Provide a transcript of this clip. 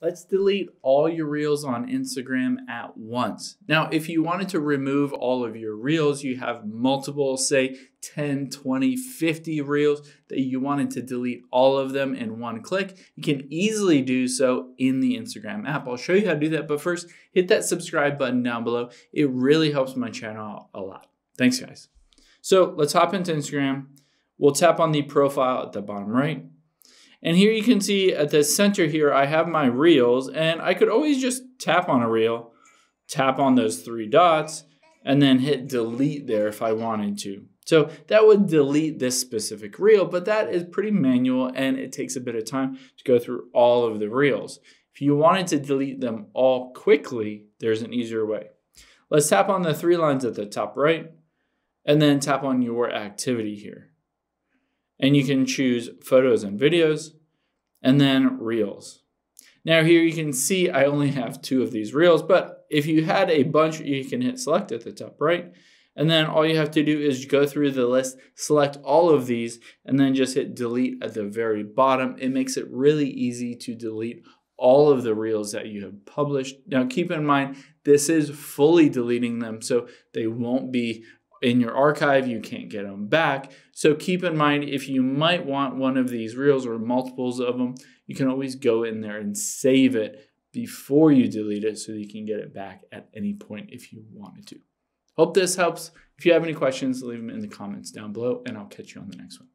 let's delete all your reels on Instagram at once. Now, if you wanted to remove all of your reels, you have multiple, say 10, 20, 50 reels that you wanted to delete all of them in one click, you can easily do so in the Instagram app. I'll show you how to do that, but first, hit that subscribe button down below. It really helps my channel a lot. Thanks, guys. So let's hop into Instagram. We'll tap on the profile at the bottom right. And here you can see at the center here, I have my reels and I could always just tap on a reel, tap on those three dots, and then hit delete there if I wanted to. So that would delete this specific reel, but that is pretty manual and it takes a bit of time to go through all of the reels. If you wanted to delete them all quickly, there's an easier way. Let's tap on the three lines at the top right and then tap on your activity here and you can choose photos and videos and then reels. Now here you can see I only have two of these reels, but if you had a bunch, you can hit select at the top right. And then all you have to do is go through the list, select all of these, and then just hit delete at the very bottom. It makes it really easy to delete all of the reels that you have published. Now keep in mind, this is fully deleting them, so they won't be in your archive, you can't get them back. So keep in mind if you might want one of these reels or multiples of them, you can always go in there and save it before you delete it so you can get it back at any point if you wanted to. Hope this helps. If you have any questions, leave them in the comments down below and I'll catch you on the next one.